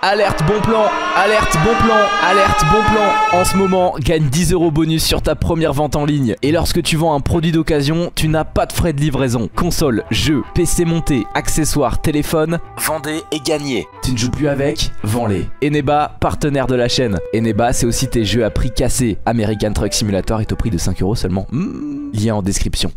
Alerte bon plan, alerte bon plan, alerte bon plan En ce moment, gagne 10 euros bonus sur ta première vente en ligne. Et lorsque tu vends un produit d'occasion, tu n'as pas de frais de livraison. Console, jeux, PC monté, accessoires, téléphone, vendez et gagnez. Tu ne joues plus avec? Vends-les. Eneba, partenaire de la chaîne. Eneba, c'est aussi tes jeux à prix cassé. American Truck Simulator est au prix de 5 euros seulement. Mmh. Lien en description.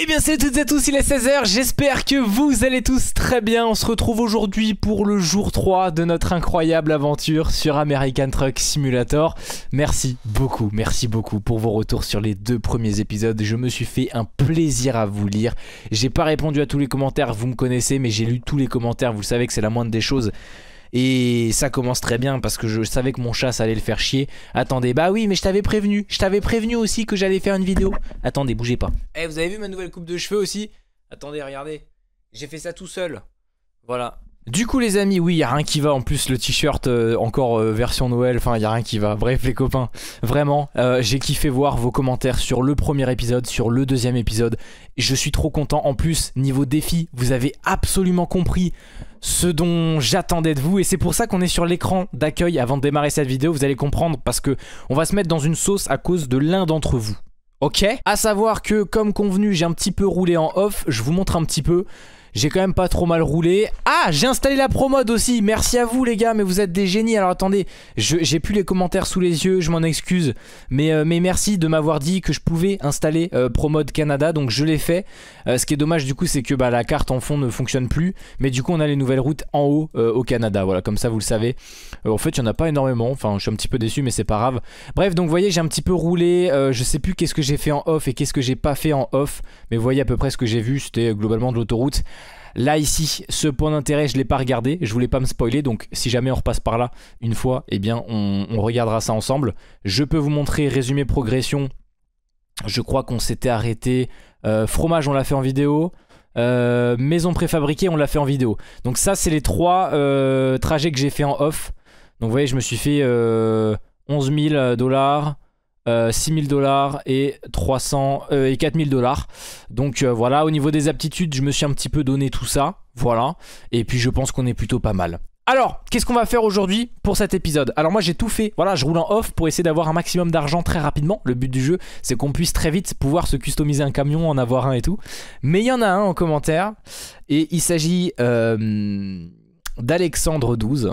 Eh bien salut toutes et tous, il est 16h, j'espère que vous allez tous très bien. On se retrouve aujourd'hui pour le jour 3 de notre incroyable aventure sur American Truck Simulator. Merci beaucoup, merci beaucoup pour vos retours sur les deux premiers épisodes. Je me suis fait un plaisir à vous lire. J'ai pas répondu à tous les commentaires, vous me connaissez, mais j'ai lu tous les commentaires, vous savez que c'est la moindre des choses. Et ça commence très bien parce que je savais que mon chat ça allait le faire chier. Attendez, bah oui, mais je t'avais prévenu. Je t'avais prévenu aussi que j'allais faire une vidéo. Attendez, bougez pas. Eh, vous avez vu ma nouvelle coupe de cheveux aussi? Attendez, regardez. J'ai fait ça tout seul. Voilà. Du coup les amis, oui, il a rien qui va en plus le t-shirt euh, encore euh, version Noël, enfin il a rien qui va. Bref les copains, vraiment, euh, j'ai kiffé voir vos commentaires sur le premier épisode, sur le deuxième épisode. Je suis trop content. En plus, niveau défi, vous avez absolument compris ce dont j'attendais de vous et c'est pour ça qu'on est sur l'écran d'accueil avant de démarrer cette vidéo, vous allez comprendre parce que on va se mettre dans une sauce à cause de l'un d'entre vous. Ok? À savoir que comme convenu, j'ai un petit peu roulé en off, je vous montre un petit peu. J'ai quand même pas trop mal roulé. Ah, j'ai installé la promode aussi. Merci à vous les gars, mais vous êtes des génies. Alors attendez, j'ai plus les commentaires sous les yeux, je m'en excuse. Mais, euh, mais merci de m'avoir dit que je pouvais installer euh, promode Canada, donc je l'ai fait. Euh, ce qui est dommage du coup, c'est que bah, la carte en fond ne fonctionne plus. Mais du coup, on a les nouvelles routes en haut au Canada. Voilà, comme ça vous le savez. en fait, il n'y en a pas énormément. Enfin, je suis un petit peu déçu, mais c'est pas grave. Bref, donc vous voyez, j'ai un petit peu roulé. je sais plus qu'est-ce que j'ai fait en off et qu'est-ce que j'ai pas fait en off. Mais vous voyez à peu près ce que j'ai vu. C'était globalement de l'autoroute. Là ici, ce point d'intérêt, je ne l'ai pas regardé, je voulais pas me spoiler, donc si jamais on repasse par là une fois, eh bien on, regardera ça ensemble. Je peux vous montrer résumé progression. Je crois qu'on s'était arrêté. Euh, fromage, on l'a fait en vidéo. Euh, maison préfabriquée, on l'a fait en vidéo. Donc ça, c'est les trois euh, trajets que j'ai fait en off. Donc vous voyez, je me suis fait 11 000 dollars. 6000 euh, dollars et 300 euh, et 4000 dollars. Donc euh, voilà, au niveau des aptitudes, je me suis un petit peu donné tout ça. Voilà. Et puis je pense qu'on est plutôt pas mal. Alors, qu'est-ce qu'on va faire aujourd'hui pour cet épisode? Alors moi j'ai tout fait, voilà, je roule en off pour essayer d'avoir un maximum d'argent très rapidement. Le but du jeu, c'est qu'on puisse très vite pouvoir se customiser un camion, en avoir un et tout. Mais il y en a un en commentaire, et il s'agit d'Alexandre 12.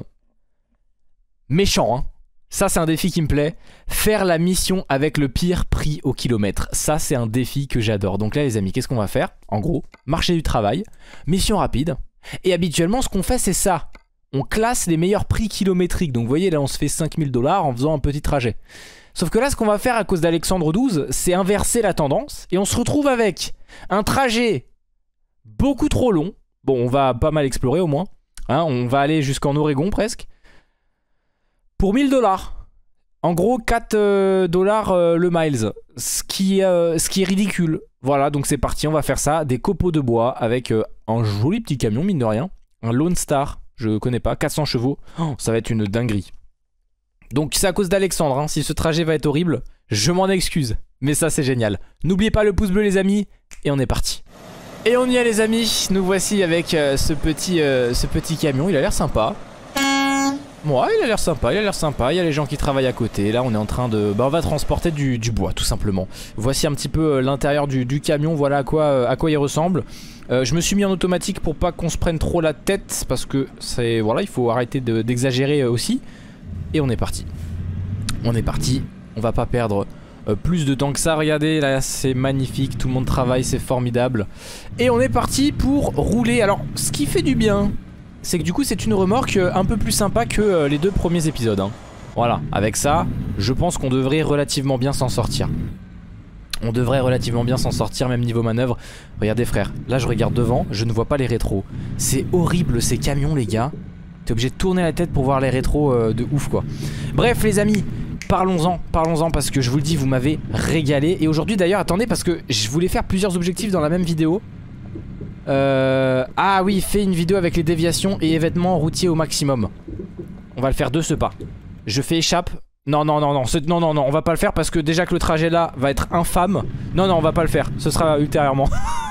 Méchant, hein ça, c'est un défi qui me plaît. Faire la mission avec le pire prix au kilomètre. Ça, c'est un défi que j'adore. Donc là, les amis, qu'est-ce qu'on va faire? En gros, marché du travail, mission rapide. Et habituellement, ce qu'on fait, c'est ça. On classe les meilleurs prix kilométriques. Donc vous voyez, là, on se fait 5000 dollars en faisant un petit trajet. Sauf que là, ce qu'on va faire à cause d'Alexandre 12, c'est inverser la tendance. Et on se retrouve avec un trajet beaucoup trop long. Bon, on va pas mal explorer au moins. Hein, on va aller jusqu'en Oregon presque. Pour 1000 dollars. En gros, 4 euh, dollars euh, le miles. Ce qui, euh, ce qui est ridicule. Voilà, donc c'est parti, on va faire ça. Des copeaux de bois avec un joli petit camion, mine de rien. Un Lone Star, je connais pas. 400 chevaux. Oh, ça va être une dinguerie. Donc c'est à cause d'Alexandre. Hein. Si ce trajet va être horrible, je m'en excuse. Mais ça, c'est génial. N'oubliez pas le pouce bleu, les amis. Et on est parti. Et on y est les amis, nous voici avec ce, petit, ce petit camion, il a l'air sympa. Ouais, il a l'air sympa, il a l'air sympa. Il y a les gens qui travaillent à côté. Là, on est en train de. Bah, on va transporter du, bois, tout simplement. Voici un petit peu euh, l'intérieur du, camion. Voilà à quoi, euh, à il ressemble. Euh, je me suis mis en automatique pour pas qu'on se prenne trop la tête. Parce que c'est. Voilà, il faut arrêter d'exagérer aussi. Et on est parti. On est parti. On va pas perdre plus de temps que ça. Regardez, là, c'est magnifique. Tout le monde travaille, c'est formidable. Et on est parti pour rouler. Alors, ce qui fait du bien c'est que du coup c'est une remorque euh, un peu plus sympa que euh, les deux premiers épisodes. Hein. Voilà, avec ça, je pense qu'on devrait relativement bien s'en sortir. On devrait relativement bien s'en sortir, même niveau manœuvre. Regardez frère, là je regarde devant, je ne vois pas les rétros. C'est horrible ces camions les gars. T'es obligé de tourner la tête pour voir les rétros euh, de ouf quoi. Bref les amis, parlons-en, parlons-en parce que je vous le dis, vous m'avez régalé. Et aujourd'hui d'ailleurs, attendez parce que je voulais faire plusieurs objectifs dans la même vidéo. Euh, ah oui, fait une vidéo avec les déviations et événements routiers au maximum. On va le faire de ce pas. Je fais échappe. Non, non, non, non, non, non, non, on va pas le faire parce que déjà que le trajet là va être infâme. Non, non, on va pas le faire. Ce sera ultérieurement.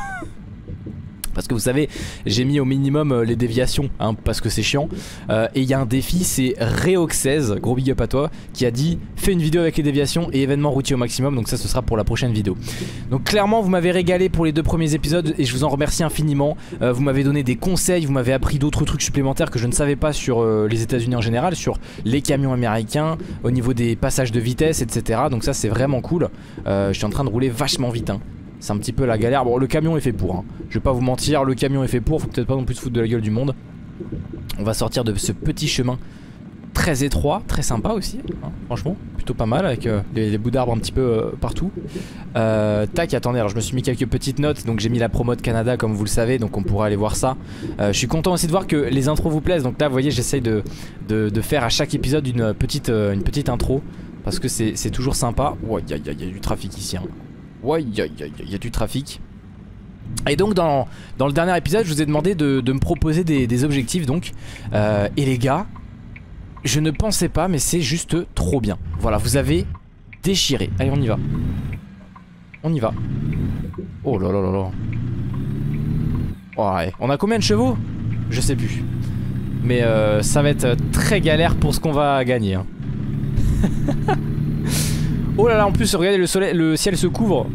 Parce que vous savez, j'ai mis au minimum euh, les déviations, hein, parce que c'est chiant. Euh, et il y a un défi, c'est Reox16, gros big up à toi, qui a dit fais une vidéo avec les déviations et événements routiers au maximum. Donc ça, ce sera pour la prochaine vidéo. Donc clairement, vous m'avez régalé pour les deux premiers épisodes et je vous en remercie infiniment. Euh, vous m'avez donné des conseils, vous m'avez appris d'autres trucs supplémentaires que je ne savais pas sur les États-Unis en général, sur les camions américains, au niveau des passages de vitesse, etc. Donc ça, c'est vraiment cool. je suis en train de rouler vachement vite. Hein. C'est un petit peu la galère. Bon, le camion est fait pour. Hein. Je vais pas vous mentir, le camion est fait pour. Faut peut-être pas non plus se foutre de la gueule du monde. On va sortir de ce petit chemin très étroit, très sympa aussi. Hein, franchement, plutôt pas mal avec euh, les, bouts d'arbres un petit peu euh, partout. Euh, tac, attendez, alors je me suis mis quelques petites notes. Donc j'ai mis la promo de Canada, comme vous le savez. Donc on pourra aller voir ça. je suis content aussi de voir que les intros vous plaisent. Donc là, vous voyez, j'essaye de, faire à chaque épisode une petite, une petite intro. Parce que c'est toujours sympa. Ouais, il y, a du trafic ici. Hein. Ouais, il y, a du trafic. Et donc dans, dans, le dernier épisode je vous ai demandé de, me proposer des, objectifs donc. Euh, Et les gars Je ne pensais pas mais c'est juste trop bien. Voilà vous avez déchiré. Allez on y va. On y va. Oh là là là là. Ouais On a combien de chevaux? Je sais plus. Mais euh, ça va être très galère pour ce qu'on va gagner hein. Oh là là, en plus, regardez, le, soleil, le ciel se couvre.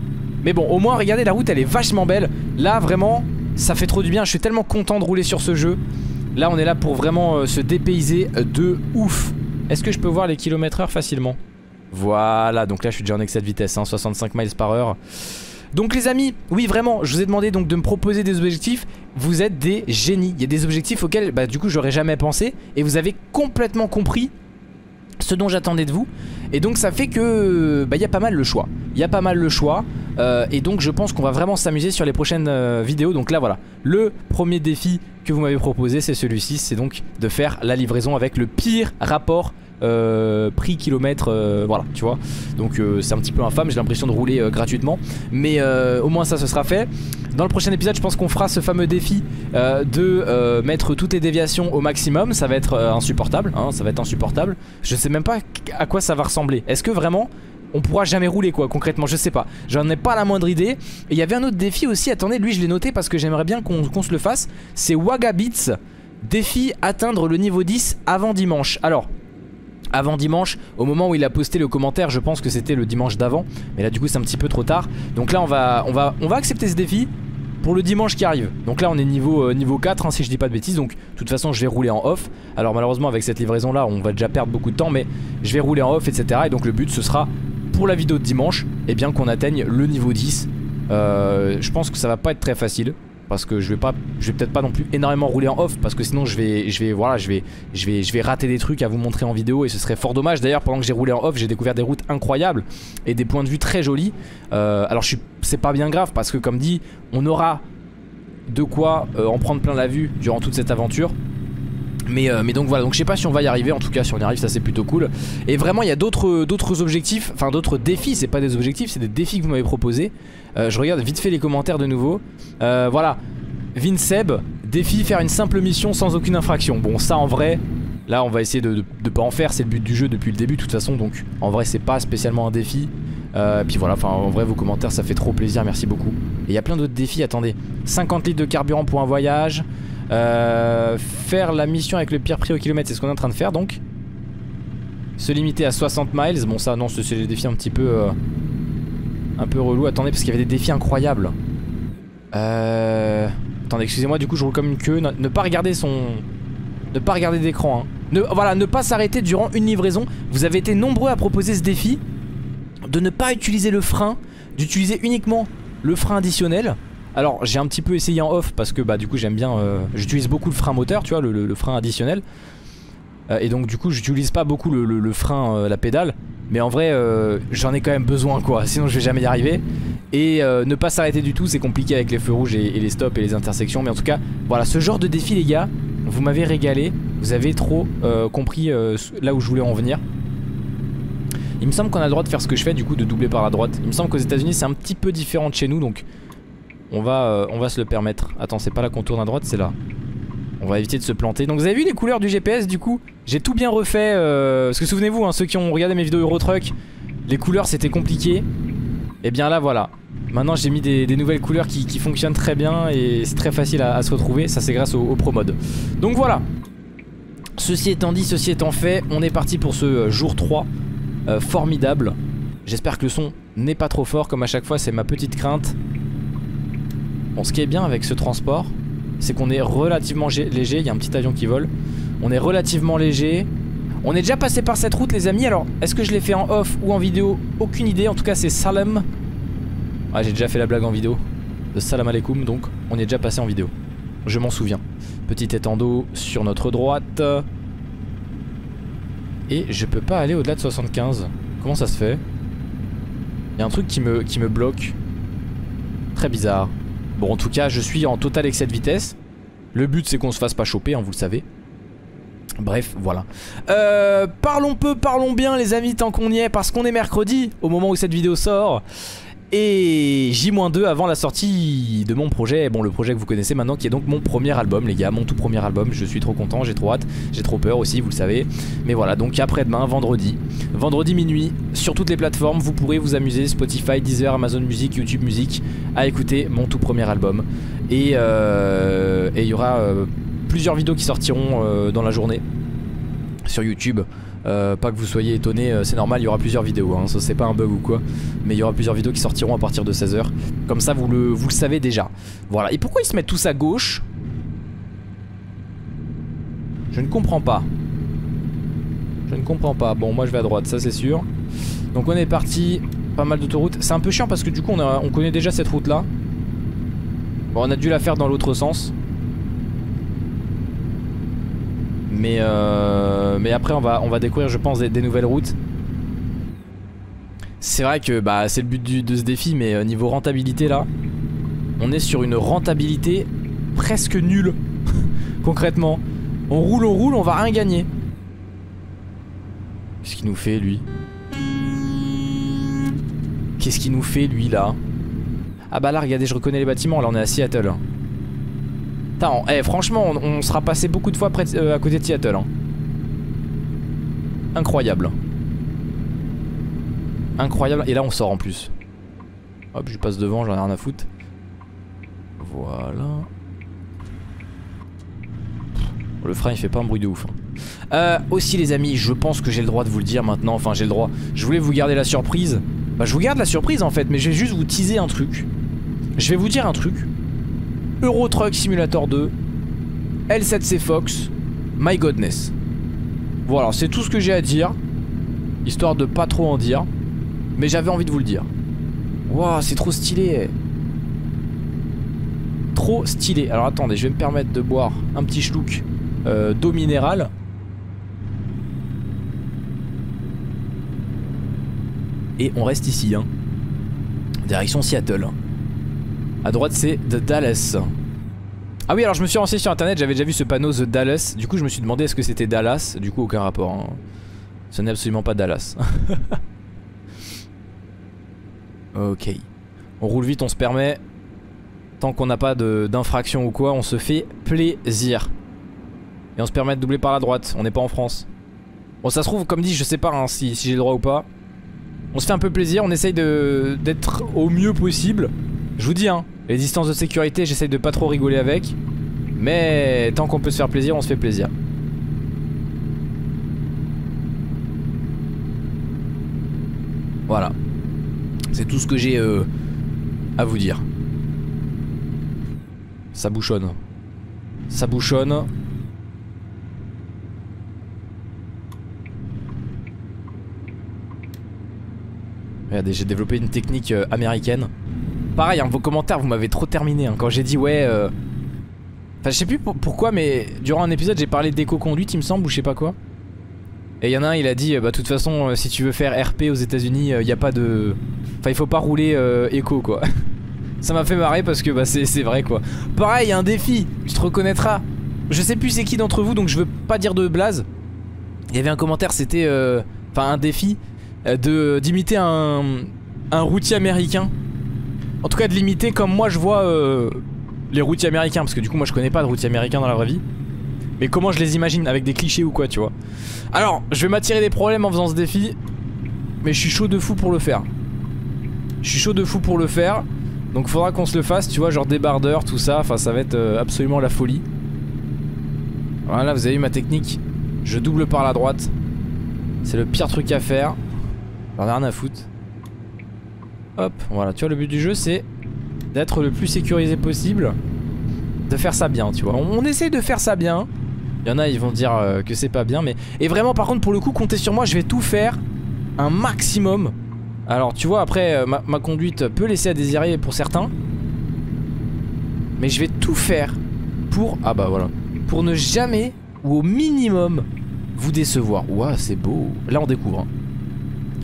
Mais bon, au moins, regardez, la route, elle est vachement belle. Là, vraiment, ça fait trop du bien. Je suis tellement content de rouler sur ce jeu. Là, on est là pour vraiment euh, se dépayser de ouf. Est-ce que je peux voir les kilomètres heure facilement? Voilà, donc là, je suis déjà en excès de vitesse, hein, 65 miles par heure. Donc les amis, oui vraiment, je vous ai demandé donc de me proposer des objectifs. Vous êtes des génies. Il y a des objectifs auxquels, bah, du coup, j'aurais jamais pensé. Et vous avez complètement compris ce dont j'attendais de vous. Et donc ça fait que bah il y a pas mal le choix. Il y a pas mal le choix. Euh, et donc je pense qu'on va vraiment s'amuser sur les prochaines euh, vidéos. Donc là voilà, le premier défi que vous m'avez proposé c'est celui-ci. C'est donc de faire la livraison avec le pire rapport euh, prix kilomètre, euh, voilà, tu vois. Donc euh, c'est un petit peu infâme, j'ai l'impression de rouler gratuitement. Mais au moins ça, ce sera fait. Dans le prochain épisode, je pense qu'on fera ce fameux défi de mettre toutes les déviations au maximum. Ça va être insupportable, hein, ça va être insupportable. Je sais même pas à quoi ça va ressembler. Est-ce que vraiment on pourra jamais rouler quoi concrètement? Je sais pas j'en ai pas la moindre idée et il y avait un autre défi aussi attendez lui je l'ai noté parce que j'aimerais bien qu'on se le fasse c'est Wagabits défi atteindre le niveau 10 avant dimanche alors avant dimanche Au moment où il a posté le commentaire je pense que c'était le dimanche d'avant Mais là du coup c'est un petit peu trop tard. Donc là on va, on va, on va accepter ce défi pour le dimanche qui arrive. Donc là on est niveau, euh, niveau 4 hein, si je dis pas de bêtises. Donc de toute façon je vais rouler en off. Alors malheureusement avec cette livraison là on va déjà perdre beaucoup de temps Mais je vais rouler en off etc Et donc le but ce sera pour la vidéo de dimanche Et eh bien qu'on atteigne le niveau 10 euh, Je pense que ça va pas être très facile parce que je vais pas je vais peut-être pas non plus énormément rouler en off parce que sinon je vais je vais voilà je je vais rater des trucs à vous montrer en vidéo et ce serait fort dommage d'ailleurs pendant que j'ai roulé en off j'ai découvert des routes incroyables et des points de vue très jolis euh, alors c'est pas bien grave parce que comme dit on aura de quoi en prendre plein la vue durant toute cette aventure. Mais, mais, donc voilà, donc je sais pas si on va y arriver, en tout cas si on y arrive ça c'est plutôt cool Et vraiment il y a d'autres objectifs, enfin d'autres défis, c'est pas des objectifs, c'est des défis que vous m'avez proposés Je regarde vite fait les commentaires de nouveau Voilà, Vinseb, défi faire une simple mission sans aucune infraction Bon ça en vrai, Là on va essayer de, de, pas en faire, c'est le but du jeu depuis le début de toute façon donc en vrai c'est pas spécialement un défi. Euh, puis voilà, enfin en vrai vos commentaires ça fait trop plaisir, merci beaucoup. Et il y a plein d'autres défis, attendez. 50 litres de carburant pour un voyage. Euh, faire la mission avec le pire prix au kilomètre, c'est ce qu'on est en train de faire donc. Se limiter à 60 miles, bon ça non c'est des défis un petit peu... Euh, un peu relou, attendez parce qu'il y avait des défis incroyables. Euh... Attendez excusez-moi du coup je roule comme une queue, ne, pas regarder son... Ne pas regarder d'écran hein. Voilà, ne pas s'arrêter durant une livraison. Vous avez été nombreux à proposer ce défi de ne pas utiliser le frein, d'utiliser uniquement le frein additionnel. Alors j'ai un petit peu essayé en off parce que bah du coup j'aime bien, euh, j'utilise beaucoup le frein moteur, tu vois, le, frein additionnel. Euh, et donc du coup j'utilise pas beaucoup le, frein, euh, la pédale. Mais en vrai j'en ai quand même besoin quoi, sinon je vais jamais y arriver. Et ne pas s'arrêter du tout c'est compliqué avec les feux rouges et, et les stops et les intersections. Mais en tout cas voilà ce genre de défi les gars, vous m'avez régalé. Vous avez trop compris là où je voulais en venir. Il me semble qu'on a le droit de faire ce que je fais du coup de doubler par la droite. Il me semble qu'aux états unis c'est un petit peu différent de chez nous donc on va, euh, on va se le permettre. Attends c'est pas la contourne à droite c'est là. On va éviter de se planter. Donc vous avez vu les couleurs du GPS du coup? J'ai tout bien refait. parce que souvenez-vous hein, ceux qui ont regardé mes vidéos Eurotruck, les couleurs c'était compliqué. Et bien là voilà. Maintenant j'ai mis des, nouvelles couleurs qui, fonctionnent très bien et c'est très facile à, se retrouver. Ça c'est grâce au, au Pro. Donc voilà. Ceci étant dit, ceci étant fait, on est parti pour ce euh, jour 3 euh, formidable. J'espère que le son n'est pas trop fort, comme à chaque fois c'est ma petite crainte. Bon, ce qui est bien avec ce transport, c'est qu'on est relativement léger, il y a un petit avion qui vole. On est relativement léger. On est déjà passé par cette route les amis, alors est-ce que je l'ai fait en off ou en vidéo? Aucune idée, en tout cas c'est Salem. Ah j'ai déjà fait la blague en vidéo, de Salam Aleikum, donc on est déjà passé en vidéo. Je m'en souviens. Petit étendard sur notre droite. Et je peux pas aller au-delà de 75. Comment ça se fait? Il y a un truc qui me, qui me bloque. Très bizarre. Bon, en tout cas, je suis en total excès de vitesse. Le but, c'est qu'on se fasse pas choper, hein, vous le savez. Bref, voilà. Euh, parlons peu, parlons bien, les amis, tant qu'on y est, parce qu'on est mercredi, au moment où cette vidéo sort. Et J-2 avant la sortie de mon projet, bon le projet que vous connaissez maintenant qui est donc mon premier album les gars, mon tout premier album, je suis trop content, j'ai trop hâte, j'ai trop peur aussi vous le savez. Mais voilà donc après-demain, vendredi, vendredi minuit, sur toutes les plateformes vous pourrez vous amuser, Spotify, Deezer, Amazon Music, YouTube Music à écouter mon tout premier album. Et euh, il y aura euh, plusieurs vidéos qui sortiront euh, dans la journée sur YouTube euh, pas que vous soyez étonné, euh, c'est normal, il y aura plusieurs vidéos, hein, ça c'est pas un bug ou quoi. Mais il y aura plusieurs vidéos qui sortiront à partir de 16h. Comme ça vous le, savez déjà. Voilà, et pourquoi ils se mettent tous à gauche? Je ne comprends pas. Je ne comprends pas. Bon, moi je vais à droite, ça c'est sûr. Donc on est parti, pas mal d'autoroutes. C'est un peu chiant parce que du coup on, on connaît déjà cette route là. Bon, on a dû la faire dans l'autre sens. Mais, euh, mais après on va, on va découvrir je pense des, nouvelles routes. C'est vrai que bah, c'est le but de ce défi mais euh, niveau rentabilité là On est sur une rentabilité presque nulle Concrètement. On roule on roule on va rien gagner. Qu'est-ce qu'il nous fait lui? Qu'est-ce qu'il nous fait lui là? Ah bah là regardez je reconnais les bâtiments là on est à Seattle Attends, eh, franchement, on, sera passé beaucoup de fois près euh, à côté de Seattle. Hein. Incroyable. Incroyable. Et là, on sort en plus. Hop, je passe devant, j'en ai rien à foutre. Voilà. Le frein, il fait pas un bruit de ouf. Hein. Euh, aussi, les amis, je pense que j'ai le droit de vous le dire maintenant. Enfin, j'ai le droit. Je voulais vous garder la surprise. Bah, je vous garde la surprise en fait, mais je vais juste vous teaser un truc. Je vais vous dire un truc. Euro Truck Simulator 2, L7C Fox, My Godness. Voilà, c'est tout ce que j'ai à dire, histoire de pas trop en dire, mais j'avais envie de vous le dire. Waouh, c'est trop stylé. Trop stylé. Alors attendez, je vais me permettre de boire un petit schluck euh, d'eau minérale. Et on reste ici, hein. Direction Seattle. À droite, c'est The Dallas. Ah oui alors je me suis renseigné sur internet, j'avais déjà vu ce panneau The Dallas, du coup je me suis demandé est-ce que c'était Dallas, du coup aucun rapport. Hein. Ce n'est absolument pas Dallas. ok. On roule vite, on se permet. Tant qu'on n'a pas d'infraction ou quoi, on se fait plaisir. Et on se permet de doubler par la droite, on n'est pas en France. Bon ça se trouve, comme dit, je sais pas hein, si, si j'ai le droit ou pas. On se fait un peu plaisir, on essaye d'être au mieux possible. Je vous dis hein, les distances de sécurité, j'essaye de pas trop rigoler avec. Mais tant qu'on peut se faire plaisir, on se fait plaisir. Voilà. C'est tout ce que j'ai euh, à vous dire. Ça bouchonne. Ça bouchonne. Regardez, j'ai développé une technique euh, américaine. Pareil, hein, vos commentaires, vous m'avez trop terminé. Hein, quand j'ai dit ouais... Euh... Enfin, je sais plus pourquoi, mais durant un épisode, j'ai parlé d'éco-conduite, il me semble, ou je sais pas quoi. Et il y en a un, il a dit, bah de toute façon, euh, si tu veux faire RP aux états unis il euh, n'y a pas de... Enfin, il faut pas rouler éco, quoi. Ça m'a fait marrer parce que bah, c'est vrai, quoi. Pareil, un défi, tu te reconnaîtras. Je sais plus c'est qui d'entre vous, donc je veux pas dire de blaze. Il y avait un commentaire, c'était... Enfin, un défi d'imiter un, un routier américain en tout cas de limiter comme moi je vois euh, les routiers américains Parce que du coup moi je connais pas de routiers américains dans la vraie vie. Mais comment je les imagine avec des clichés ou quoi tu vois. Alors je vais m'attirer des problèmes en faisant ce défi Mais je suis chaud de fou pour le faire. Je suis chaud de fou pour le faire. Donc faudra qu'on se le fasse tu vois genre débardeur tout ça. Enfin ça va être euh, absolument la folie. Voilà vous avez vu ma technique. Je double par la droite. C'est le pire truc à faire. J'en ai rien à foutre Hop, voilà, tu vois le but du jeu c'est d'être le plus sécurisé possible, de faire ça bien, tu vois. On, essaie de faire ça bien. Il y en a, ils vont dire euh, que c'est pas bien, mais... Et vraiment, par contre, pour le coup, comptez sur moi, je vais tout faire un maximum. Alors, tu vois, après, euh, ma, conduite peut laisser à désirer pour certains. Mais je vais tout faire pour... Ah bah voilà. Pour ne jamais, ou au minimum, vous décevoir. Ouah, c'est beau. Là, on découvre. Hein.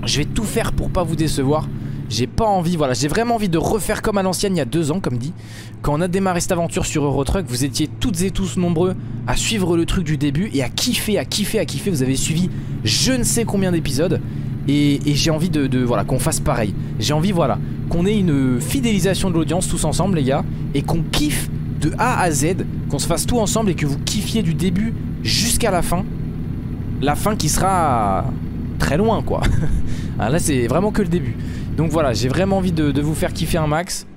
Je vais tout faire pour pas vous décevoir. J'ai pas envie, voilà, j'ai vraiment envie de refaire comme à l'ancienne il y a deux ans, comme dit. Quand on a démarré cette aventure sur Eurotruck, vous étiez toutes et tous nombreux à suivre le truc du début et à kiffer, à kiffer, à kiffer. Vous avez suivi je ne sais combien d'épisodes. Et, j'ai envie de, voilà, qu'on fasse pareil. J'ai envie, voilà, qu'on ait une fidélisation de l'audience tous ensemble, les gars. Et qu'on kiffe de A à Z, qu'on se fasse tout ensemble et que vous kiffiez du début jusqu'à la fin. La fin qui sera très loin, quoi. Ah, là, c'est vraiment que le début. Donc voilà, j'ai vraiment envie de, vous faire kiffer un max.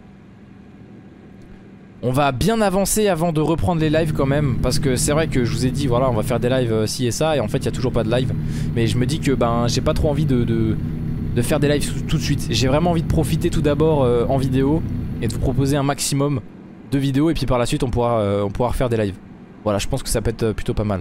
On va bien avancer avant de reprendre les lives quand même Parce que c'est vrai que je vous ai dit voilà on va faire des lives euh, ci et ça Et en fait il n'y a toujours pas de live. Mais je me dis que ben j'ai pas trop envie de, faire des lives tout de suite. J'ai vraiment envie de profiter tout d'abord euh, en vidéo Et de vous proposer un maximum de vidéos Et puis par la suite on pourra, euh, on pourra refaire des lives. Voilà je pense que ça peut être plutôt pas mal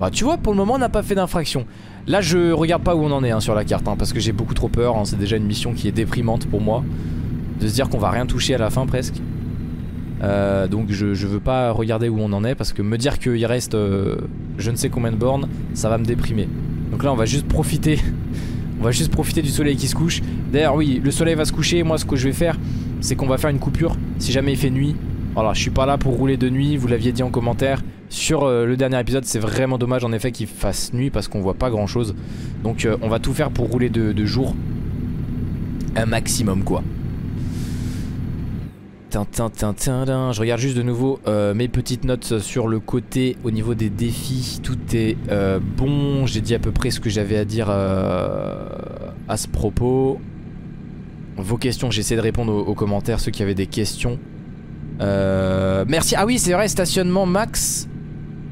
Bah tu vois pour le moment on n'a pas fait d'infraction. Là je regarde pas où on en est hein, sur la carte hein, Parce que j'ai beaucoup trop peur hein. C'est déjà une mission qui est déprimante pour moi De se dire qu'on va rien toucher à la fin presque. Euh, Donc je, veux pas regarder où on en est Parce que me dire qu'il reste euh, je ne sais combien de bornes Ça va me déprimer. Donc là on va juste profiter On va juste profiter du soleil qui se couche. D'ailleurs oui le soleil va se coucher. Moi ce que je vais faire c'est qu'on va faire une coupure. Si jamais il fait nuit voilà, je suis pas là pour rouler de nuit, vous l'aviez dit en commentaire. Sur euh, le dernier épisode, c'est vraiment dommage en effet qu'il fasse nuit parce qu'on voit pas grand chose. Donc euh, on va tout faire pour rouler de, jour. Un maximum quoi. Je regarde juste de nouveau euh, mes petites notes sur le côté au niveau des défis. Tout est bon. J'ai dit à peu près ce que j'avais à dire à ce propos. Vos questions, j'essaie de répondre aux commentaires, ceux qui avaient des questions. Euh, merci. Ah oui, c'est vrai, stationnement max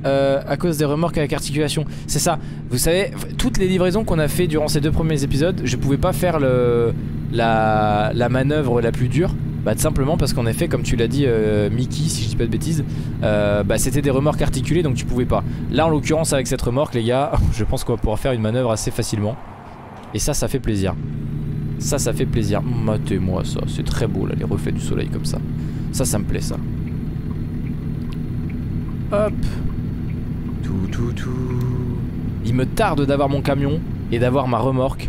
euh, à cause des remorques avec articulation. C'est ça. Vous savez, toutes les livraisons qu'on a fait durant ces deux premiers épisodes, je pouvais pas faire la, manœuvre la plus dure. Bah simplement parce qu'en effet comme tu l'as dit euh, Mickey si je dis pas de bêtises euh, Bah c'était des remorques articulées donc tu pouvais pas Là en l'occurrence avec cette remorque les gars Je pense qu'on va pouvoir faire une manœuvre assez facilement Et ça ça fait plaisir Ça ça fait plaisir Matez-moi ça c'est très beau là les reflets du soleil comme ça ça, ça me plaît, ça. Hop. Tout, tout, tout. Il me tarde d'avoir mon camion. et d'avoir ma remorque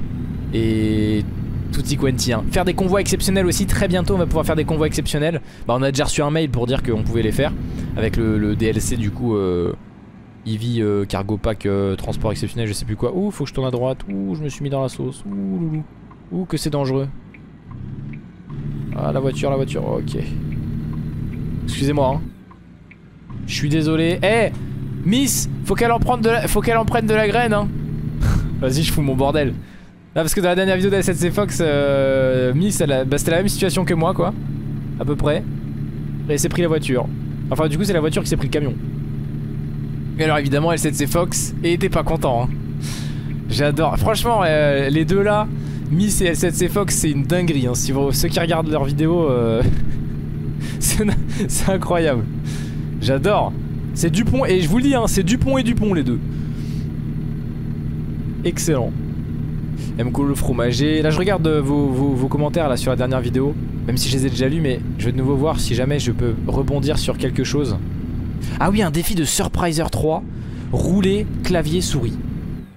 et tutti quanti. Hein. Faire des convois exceptionnels aussi, très bientôt on va pouvoir faire des convois exceptionnels. Bah on a déjà reçu un mail pour dire qu'on pouvait les faire avec le, DLC du coup euh, Eevee euh, Cargo Pack euh, Transport exceptionnel, je sais plus quoi. Ouh, faut que je tourne à droite. Ouh, je me suis mis dans la sauce. Ouh, loulou. Ouh, que c'est dangereux. Ah, la voiture, la voiture. Ok. Excusez-moi. Hein. Je suis désolé. Eh Miss Faut qu'elle en, prenne de la... Graine, hein. Vas-y, je fous mon bordel. Parce que dans la dernière vidéo d'A7C Fox, euh, Miss, bah, c'était la même situation que moi, quoi. À peu près. Et elle s'est pris la voiture. Enfin, du coup, c'est la voiture qui s'est pris le camion. Et alors, évidemment, L7C Fox était pas content. Hein. J'adore. Franchement, euh, les deux là, Miss et L7C Fox, c'est une dinguerie. Hein. Si vous, ceux qui regardent leurs vidéos, euh, c'est incroyable. J'adore. C'est Dupont, et je vous le dis, hein, c'est Dupont et Dupont les deux. Excellent. Le fromager. Là je regarde euh, vos, commentaires là sur la dernière vidéo. Même si je les ai déjà lus mais je vais de nouveau voir si jamais je peux rebondir sur quelque chose. Ah oui un défi de Surpriser 3. Rouler clavier souris.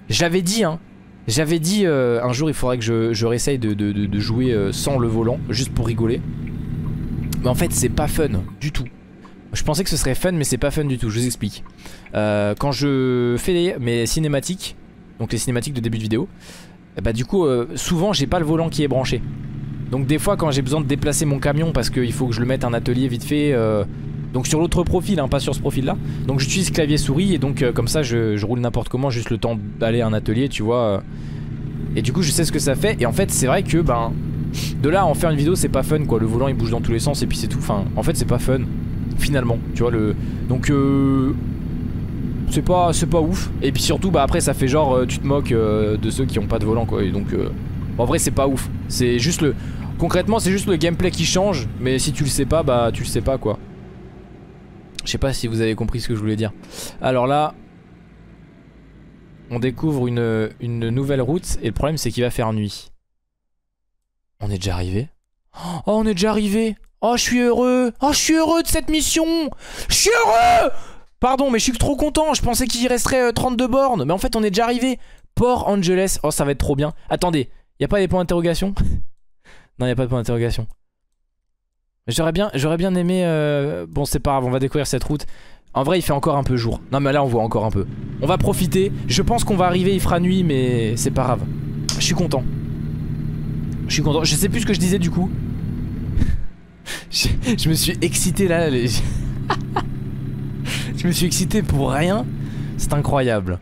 J'avais dit hein. J'avais dit euh, un jour il faudrait que je, je réessaye de, jouer euh, sans le volant. Juste pour rigoler. Mais en fait c'est pas fun du tout. Je pensais que ce serait fun mais c'est pas fun du tout, je vous explique. quand je fais mes cinématiques, donc les cinématiques de début de vidéo, bah du coup euh, souvent j'ai pas le volant qui est branché. Donc des fois quand j'ai besoin de déplacer mon camion parce qu'il faut que je le mette un atelier vite fait, euh, donc sur l'autre profil, hein, pas sur ce profil là, donc j'utilise clavier souris et donc euh, comme ça je, roule n'importe comment, juste le temps d'aller à un atelier tu vois. et du coup je sais ce que ça fait et en fait c'est vrai que ben de là à en faire une vidéo c'est pas fun quoi, le volant il bouge dans tous les sens et puis c'est tout, enfin en fait c'est pas fun finalement tu vois le... Donc euh, c'est pas, pas ouf. Et puis surtout, bah après, ça fait genre, euh, tu te moques euh, de ceux qui ont pas de volant, quoi. Et donc, euh, en vrai, c'est pas ouf. C'est juste le. Concrètement, c'est juste le gameplay qui change. Mais si tu le sais pas, bah tu le sais pas, quoi. Je sais pas si vous avez compris ce que je voulais dire. Alors là, on découvre une, une nouvelle route. Et le problème, c'est qu'il va faire nuit. On est déjà arrivé Oh, on est déjà arrivé Oh, je suis heureux Oh, je suis heureux de cette mission Je suis heureux Pardon, mais je suis trop content. Je pensais qu'il y resterait 32 euh, bornes. Mais en fait, on est déjà arrivé. Port Angeles. Oh, ça va être trop bien. Attendez, y a pas des points d'interrogation? Non, y a pas de points d'interrogation. J'aurais bien, bien aimé... Euh, bon, c'est pas grave, on va découvrir cette route. En vrai, il fait encore un peu jour. Non, mais là, on voit encore un peu. On va profiter. Je pense qu'on va arriver, il fera nuit, mais c'est pas grave. Je suis content. Je suis content. Je sais plus ce que je disais, du coup. je, me suis excité, là. Je me suis excité pour rien. C'est incroyable.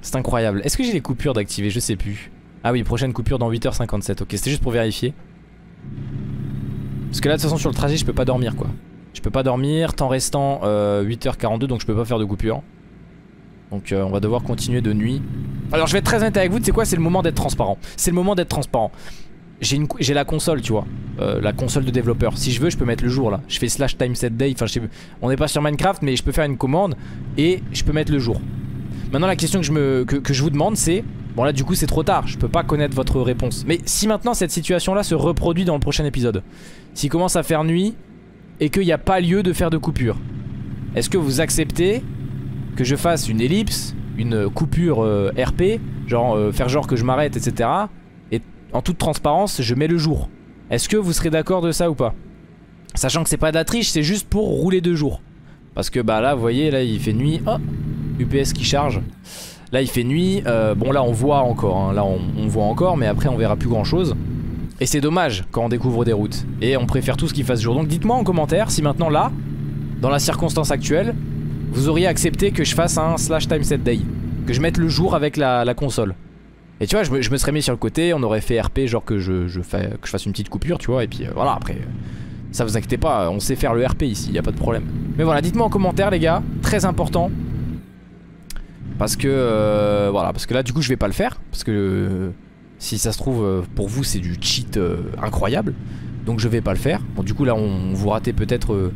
C'est incroyable. Est-ce que j'ai les coupures d'activer? Je sais plus. Ah oui, prochaine coupure dans 8h57. Ok, c'était juste pour vérifier. Parce que là, de toute façon, sur le trajet, je peux pas dormir, quoi. Je peux pas dormir. Temps restant, 8h42, euh, donc je peux pas faire de coupure. Donc euh, on va devoir continuer de nuit. Alors je vais être très honnête avec vous, c'est quoi? C'est le moment d'être transparent. C'est le moment d'être transparent j'ai la console, tu vois. Euh, la console de développeur. Si je veux, je peux mettre le jour là. Je fais slash time set day. Enfin, on n'est pas sur Minecraft, mais je peux faire une commande et je peux mettre le jour. Maintenant, la question que je, me, je vous demande, c'est bon, là, du coup, c'est trop tard. Je peux pas connaître votre réponse. Mais si maintenant cette situation là se reproduit dans le prochain épisode, s'il commence à faire nuit et qu'il n'y a pas lieu de faire de coupure, est-ce que vous acceptez que je fasse une ellipse, une coupure euh, RP, genre euh, faire genre que je m'arrête, etc en toute transparence, je mets le jour. Est-ce que vous serez d'accord de ça ou pas? Sachant que c'est pas de la triche, c'est juste pour rouler deux jours. Parce que bah là, vous voyez, là il fait nuit. Oh UPS qui charge. Là il fait nuit. Euh, bon là on voit encore. Hein. Là on, voit encore, mais après on verra plus grand chose. Et c'est dommage quand on découvre des routes. Et on préfère tout ce qui fasse jour. Donc dites-moi en commentaire si maintenant là, dans la circonstance actuelle, vous auriez accepté que je fasse un slash time set day. Que je mette le jour avec la console. Et tu vois, je me, serais mis sur le côté, on aurait fait RP, genre que je, que je fasse une petite coupure, tu vois, et puis euh, voilà, après, ça vous inquiétez pas, on sait faire le RP ici, y a pas de problème. Mais voilà, dites-moi en commentaire, les gars, très important. Parce que, euh, voilà, parce que là, du coup, je vais pas le faire, parce que si ça se trouve, euh, pour vous, c'est du cheat incroyable. Donc je vais pas le faire. Bon, du coup, là, on, vous ratez peut-être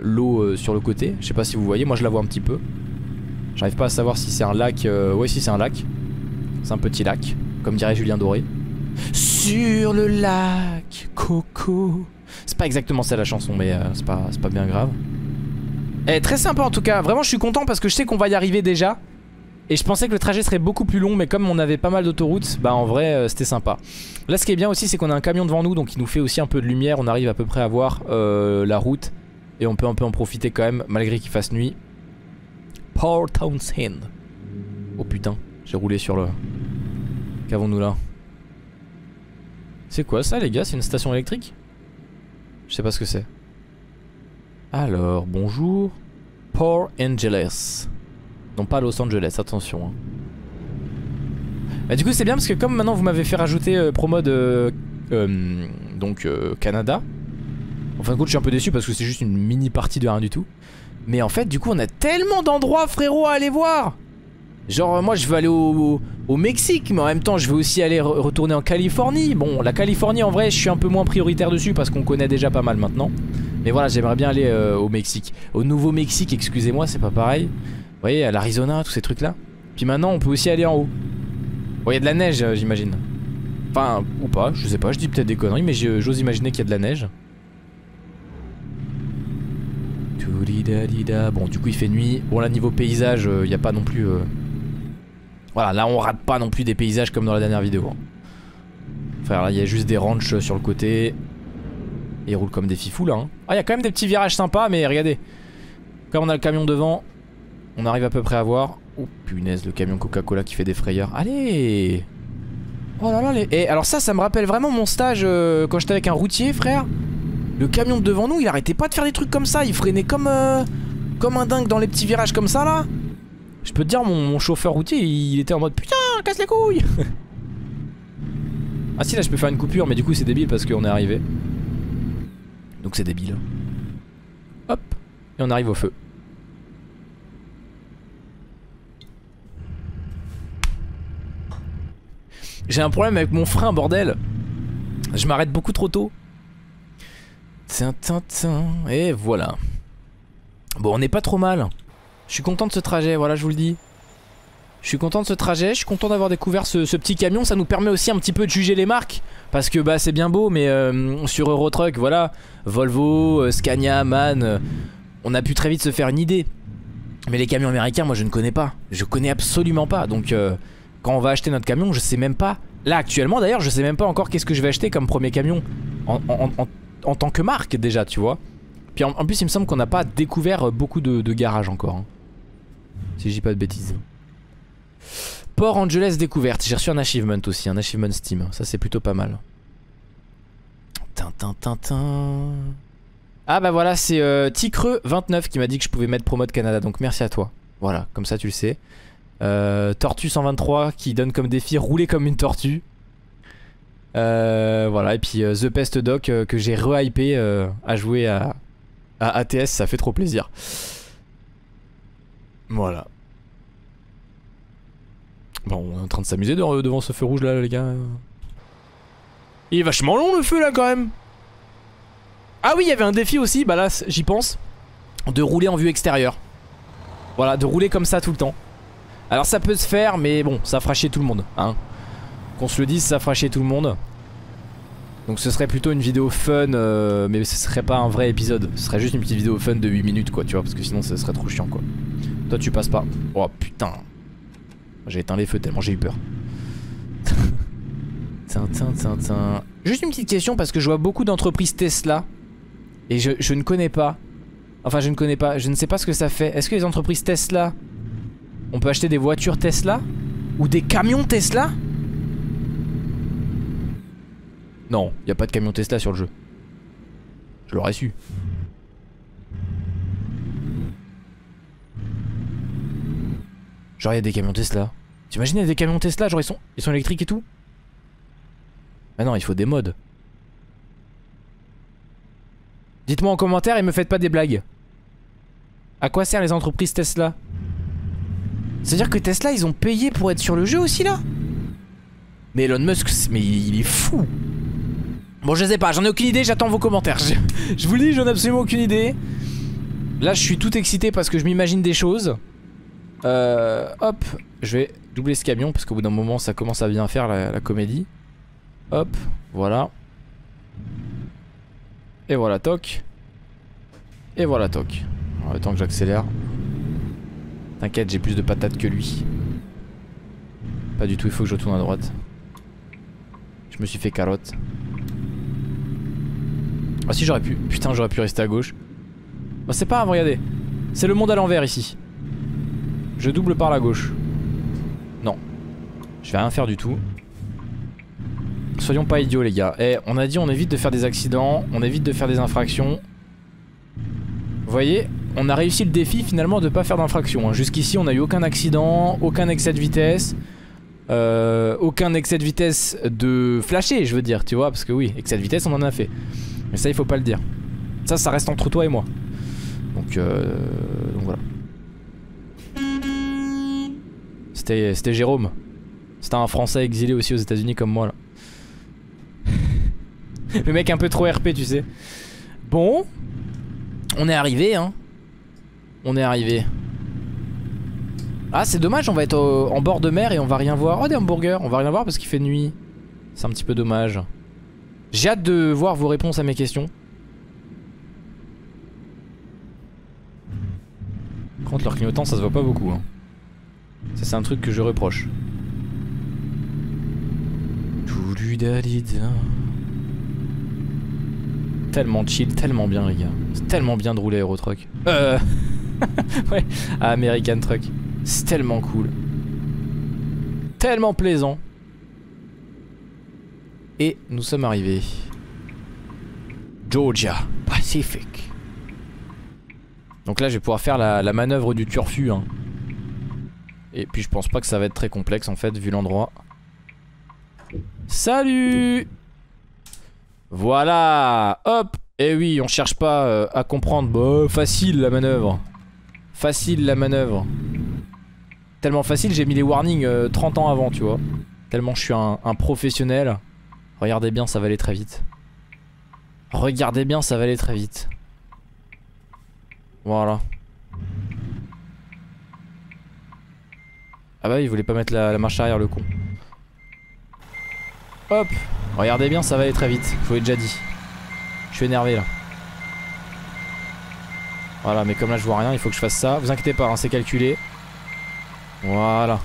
l'eau sur le côté. Je sais pas si vous voyez, moi je la vois un petit peu. J'arrive pas à savoir si c'est un lac. ouais, si c'est un lac. C'est un petit lac, comme dirait Julien Doré. Sur le lac, Coco. C'est pas exactement ça la chanson, mais euh, c'est pas, pas bien grave. Eh, très sympa en tout cas. Vraiment, je suis content parce que je sais qu'on va y arriver déjà. Et je pensais que le trajet serait beaucoup plus long, mais comme on avait pas mal d'autoroutes, bah en vrai euh, c'était sympa. Là ce qui est bien aussi c'est qu'on a un camion devant nous, donc il nous fait aussi un peu de lumière, on arrive à peu près à voir euh, la route. Et on peut un peu en profiter quand même, malgré qu'il fasse nuit. Port Townsend. Oh putain, j'ai roulé sur le... Qu'avons-nous là C'est quoi ça les gars C'est une station électrique Je sais pas ce que c'est. Alors, bonjour. Port Angeles. Non pas Los Angeles, attention. Hein. Bah, du coup c'est bien parce que comme maintenant vous m'avez fait rajouter euh, promo de... Euh, donc euh, Canada. En fin de compte je suis un peu déçu parce que c'est juste une mini partie de rien du tout. Mais en fait du coup on a tellement d'endroits frérot à aller voir Genre moi je veux aller au, Mexique mais en même temps je veux aussi aller retourner en Californie Bon la Californie en vrai je suis un peu moins prioritaire dessus parce qu'on connaît déjà pas mal maintenant Mais voilà j'aimerais bien aller au Mexique Au Nouveau-Mexique excusez-moi c'est pas pareil vous voyez, à l'Arizona, tous ces trucs là. Puis maintenant, on peut aussi aller en haut. Bon, il y a de la neige, euh, j'imagine. Enfin, ou pas, je sais pas, je dis peut-être des conneries, mais j'ose imaginer qu'il y a de la neige. Bon, du coup, il fait nuit. Bon, là, niveau paysage, euh, il n'y a pas non plus... Voilà, là, on rate pas non plus des paysages comme dans la dernière vidéo. Enfin, là, il y a juste des ranchs sur le côté. Ils roulent comme des fifous, là. Hein. Ah, il y a quand même des petits virages sympas, mais regardez. Comme on a le camion devant, on arrive à peu près à voir. Oh punaise, le camion Coca-Cola qui fait des frayeurs. Allez Oh là là, les... Et alors ça, ça me rappelle vraiment mon stage euh, quand j'étais avec un routier, frère. Le camion de devant nous, il arrêtait pas de faire des trucs comme ça. Il freinait comme, euh, comme un dingue dans les petits virages comme ça, là. Je peux te dire, mon, chauffeur routier, il était en mode Putain, casse les couilles Ah si, là, je peux faire une coupure, mais du coup, c'est débile parce qu'on est arrivé. Donc c'est débile. Hop, et on arrive au feu. J'ai un problème avec mon frein, bordel. Je m'arrête beaucoup trop tôt. Tiens, tiens, tiens. Et voilà. Bon, on n'est pas trop mal. Je suis content de ce trajet, voilà, je vous le dis. Je suis content de ce trajet, je suis content d'avoir découvert ce, petit camion. Ça nous permet aussi un petit peu de juger les marques. Parce que bah c'est bien beau, mais euh, sur Eurotruck, voilà, Volvo, euh, Scania, MAN, euh, on a pu très vite se faire une idée. Mais les camions américains, moi je ne connais pas. Je connais absolument pas. Donc quand on va acheter notre camion, je sais même pas. Là actuellement d'ailleurs, je sais même pas encore qu'est-ce que je vais acheter comme premier camion en, tant que marque déjà, tu vois. Puis en, plus, il me semble qu'on n'a pas découvert beaucoup de, garages encore. Hein. Si je dis pas de bêtises. Port Angeles découverte. J'ai reçu un achievement aussi, un achievement Steam. Ça c'est plutôt pas mal. Ah bah voilà, c'est euh, Ticreux29 qui m'a dit que je pouvais mettre promo de Canada. Donc merci à toi. Voilà, comme ça tu le sais. Euh, tortue 123 qui donne comme défi rouler comme une tortue. Euh, voilà, et puis The Pest Doc que j'ai re-hypé à jouer à, ATS, ça fait trop plaisir. Voilà. Bon, on est en train de s'amuser devant ce feu rouge là, les gars. Il est vachement long le feu là quand même. Ah oui, il y avait un défi aussi, bah là j'y pense. De rouler en vue extérieure. Voilà, de rouler comme ça tout le temps. Alors ça peut se faire mais bon ça fera chier tout le monde hein. Qu'on se le dise ça fera chier tout le monde Donc ce serait plutôt une vidéo fun euh, Mais ce serait pas un vrai épisode Ce serait juste une petite vidéo fun de 8 minutes quoi tu vois Parce que sinon ça serait trop chiant quoi Toi tu passes pas. Oh putain. J'ai éteint les feux tellement j'ai eu peur. Tiens tiens tiens Juste une petite question parce que je vois beaucoup d'entreprises Tesla Et je, je ne connais pas. Enfin je ne connais pas Je ne sais pas ce que ça fait. Est-ce que les entreprises Tesla on peut acheter des voitures Tesla? Ou des camions Tesla? Non, il a pas de camion Tesla sur le jeu. Je l'aurais su. Genre il y a des camions Tesla. T'imagines il y a des camions Tesla, genre ils sont, ils sont électriques et tout? Ah non, il faut des modes. Dites-moi en commentaire et me faites pas des blagues. À quoi servent les entreprises Tesla? C'est-à-dire que Tesla, ils ont payé pour être sur le jeu aussi là? Mais Elon Musk, mais il est fou Bon, je sais pas, j'en ai aucune idée, j'attends vos commentaires. Je, vous le dis, j'en ai absolument aucune idée. Là, je suis tout excité parce que je m'imagine des choses. Euh, hop, je vais doubler ce camion parce qu'au bout d'un moment, ça commence à bien faire la, comédie. Hop, voilà. Et voilà, toc. Et voilà, toc. Alors, le que j'accélère. T'inquiète, j'ai plus de patates que lui. Pas du tout, il faut que je retourne à droite. Je me suis fait carotte. Ah si j'aurais pu, putain j'aurais pu rester à gauche. Bah c'est pas grave, regardez. C'est le monde à l'envers ici. Je double par la gauche. Non. Je vais rien faire du tout. Soyons pas idiots les gars. Eh, on a dit on évite de faire des accidents, on évite de faire des infractions. Vous voyez, on a réussi le défi finalement de pas faire d'infraction. Hein. Jusqu'ici on a eu aucun accident, aucun excès de vitesse. Euh, aucun excès de vitesse de flasher je veux dire, tu vois, parce que oui, excès de vitesse on en a fait. Mais ça il faut pas le dire. Ça, ça reste entre toi et moi. Donc, euh, donc voilà. C'était Jérôme. C'était un Français exilé aussi aux États-Unis comme moi. Le mec un peu trop RP, tu sais. Bon, on est arrivé, hein. On est arrivé. Ah, c'est dommage, on va être en bord de mer et on va rien voir. Oh, des hamburgers, on va rien voir parce qu'il fait nuit. C'est un petit peu dommage. J'ai hâte de voir vos réponses à mes questions. contre, leur clignotant, ça se voit pas beaucoup. Hein. Ça, c'est un truc que je reproche. Tellement chill, tellement bien, les gars. C'est tellement bien de rouler Truck. Euh. ouais, American Truck. C'est tellement cool. Tellement plaisant. Et nous sommes arrivés. Georgia Pacific. Donc là je vais pouvoir faire la, manœuvre du turfu hein. Et puis je pense pas que ça va être très complexe en fait vu l'endroit. Salut! Voilà! Hop! Et eh oui on cherche pas euh, à comprendre. Bah facile la manœuvre. Facile la manœuvre. Tellement facile j'ai mis les warnings 30 euh, ans avant tu vois. Tellement je suis un, un professionnel. Regardez bien ça va aller très vite. Regardez bien ça va aller très vite. Voilà. Ah bah il voulait pas mettre la, marche arrière le con. Hop Regardez bien ça va aller très vite, je vous l'ai déjà dit. Je suis énervé là. Voilà mais comme là je vois rien il faut que je fasse ça. Vous inquiétez pas hein, c'est calculé. Voilà.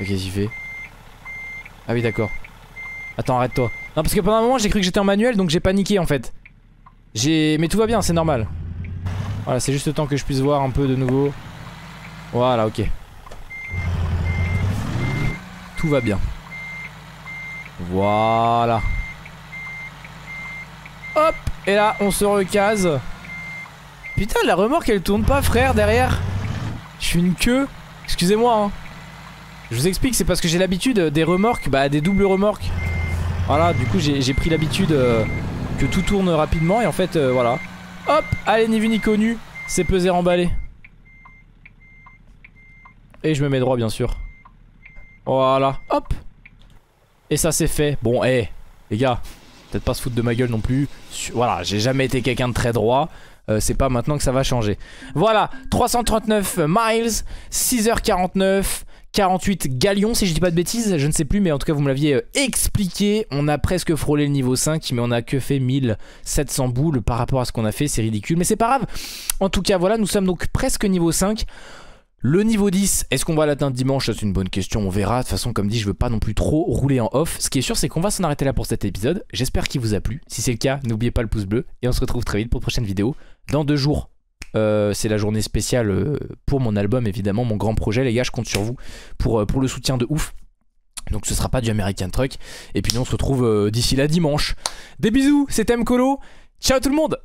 Ok j'y vais. Ah oui d'accord. Attends arrête-toi. Non parce que pendant un moment j'ai cru que j'étais en manuel donc j'ai paniqué en fait. J'ai... Mais tout va bien, c'est normal. Voilà, c'est juste le temps que je puisse voir un peu de nouveau. Voilà, ok. Tout va bien. Voilà. Hop Et là, on se recase. Putain, la remorque, elle tourne pas, frère, derrière. Je suis une queue. Excusez-moi, hein. Je vous explique, c'est parce que j'ai l'habitude des remorques, bah des doubles remorques. Voilà, du coup, j'ai pris l'habitude... Euh, que tout tourne rapidement et en fait euh, voilà. Hop, allez ni vu ni connu, c'est peser emballé. Et je me mets droit bien sûr. Voilà, hop. Et ça c'est fait. Bon, hé, les gars, peut-être pas se foutre de ma gueule non plus. Voilà, j'ai jamais été quelqu'un de très droit. Euh, c'est pas maintenant que ça va changer. Voilà, 339 miles, 6h49. 48 galions si je dis pas de bêtises, je ne sais plus mais en tout cas vous me l'aviez euh, expliqué, on a presque frôlé le niveau 5 mais on a que fait 1700 boules par rapport à ce qu'on a fait, c'est ridicule mais c'est pas grave. En tout cas voilà, nous sommes donc presque niveau 5. Le niveau 10, est-ce qu'on va l'atteindre dimanche? C'est une bonne question, on verra. De toute façon, comme dit, je veux pas non plus trop rouler en off. Ce qui est sûr, c'est qu'on va s'en arrêter là pour cet épisode. J'espère qu'il vous a plu. Si c'est le cas, n'oubliez pas le pouce bleu. Et on se retrouve très vite pour une prochaine vidéo. Dans deux jours, euh, c'est la journée spéciale euh, pour mon album, évidemment, mon grand projet. Les gars, je compte sur vous pour, euh, le soutien de ouf. Donc ce sera pas du American Truck. Et puis nous on se retrouve d'ici là dimanche. Des bisous, c'était Mkolo. Ciao tout le monde